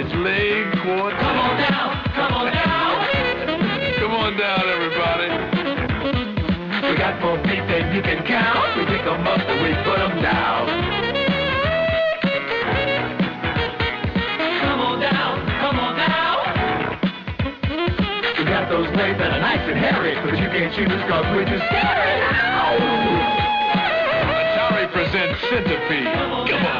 It's leg quarter. Come on down, come on down. come on down, everybody. We got more feet than you can count. We pick them up and we put them down. those legs that are nice and hairy, but you can't shoot cause we're just scary. Atari presents Centipede. Come on.